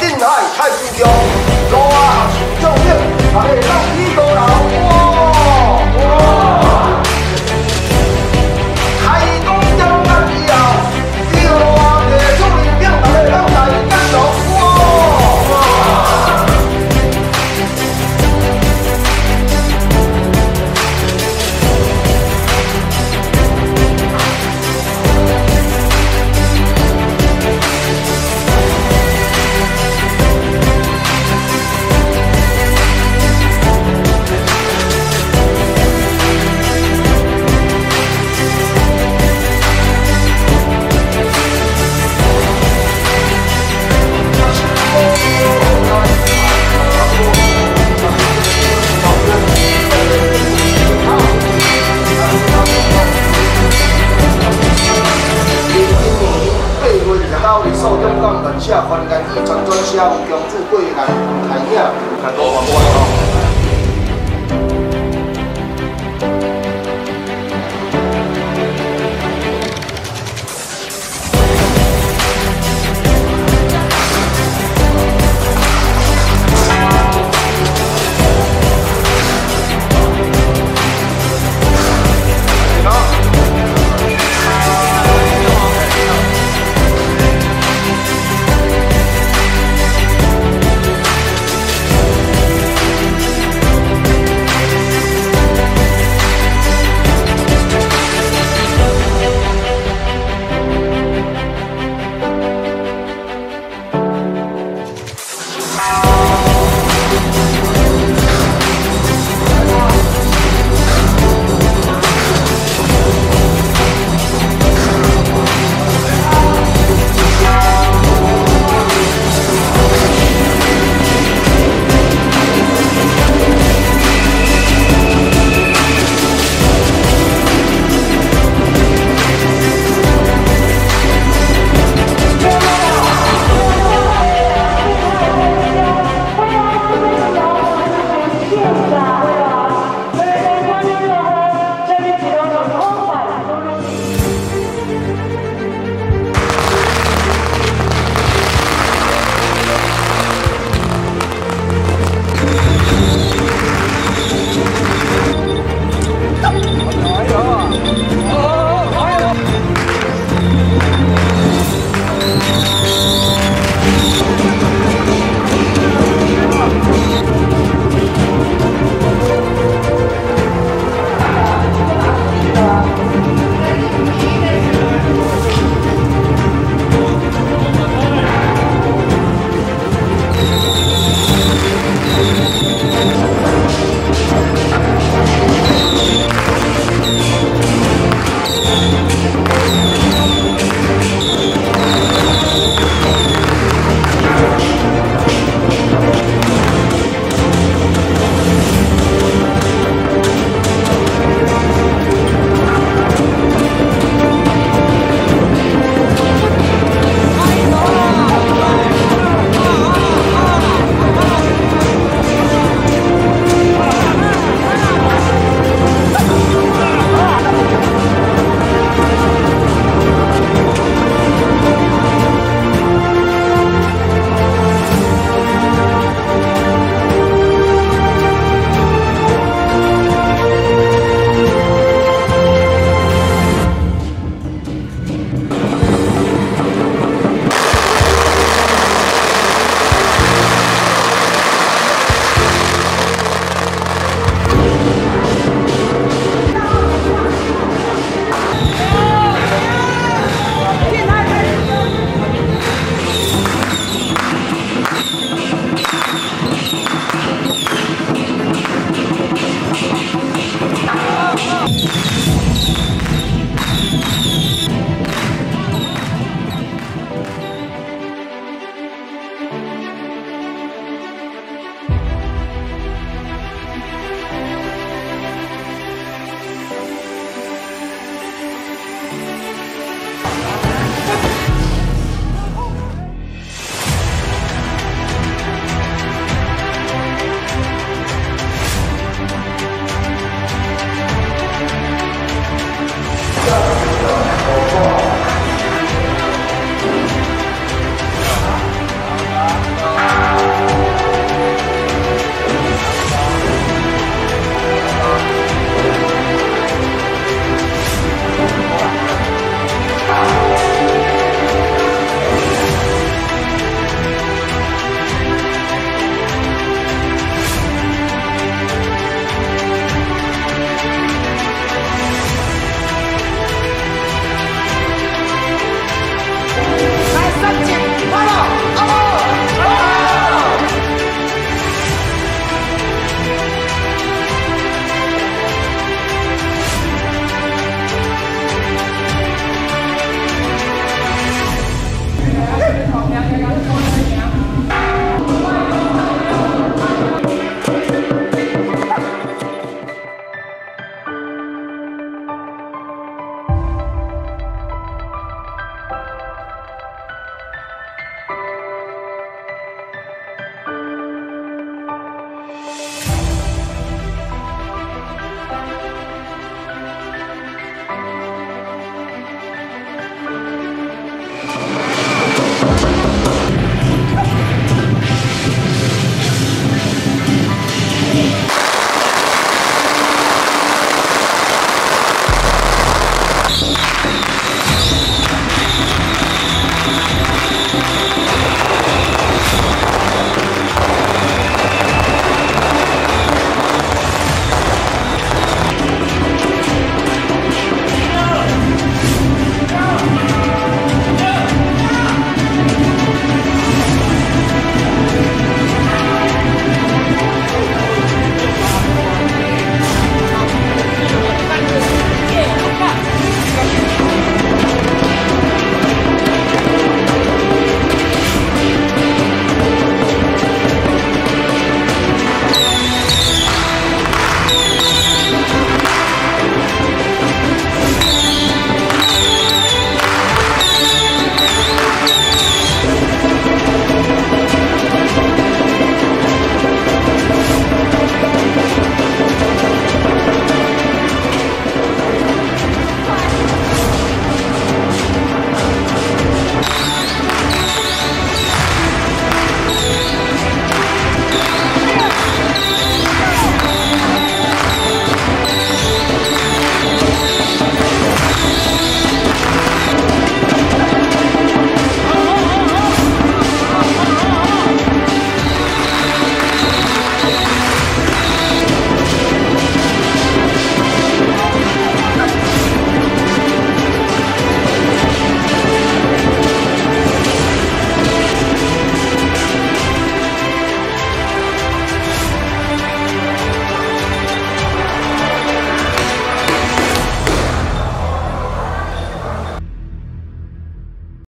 Điện thoại thay pin.